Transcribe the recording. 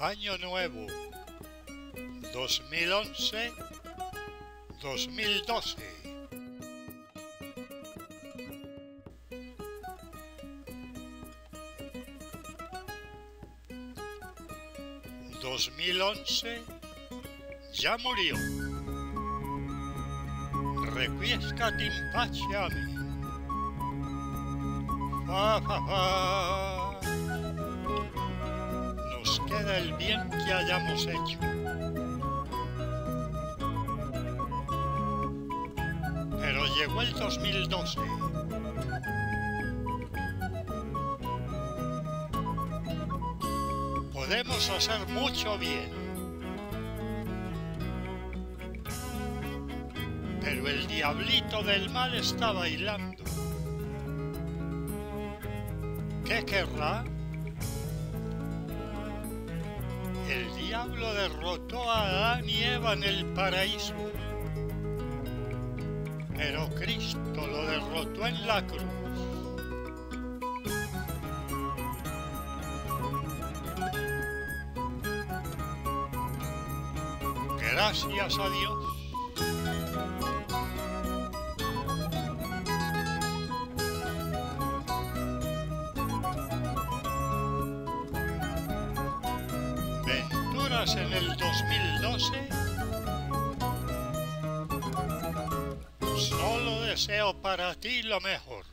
Año Nuevo 2011-2012 2011 ya murió. Requiescat in pace Fa, fa, fa. Queda el bien que hayamos hecho. Pero llegó el 2012. Podemos hacer mucho bien. Pero el diablito del mal está bailando. ¿Qué querrá? Diablo derrotó a Adán y Eva en el paraíso. Pero Cristo lo derrotó en la cruz. Gracias a Dios. En el 2012. Solo deseo para ti lo mejor.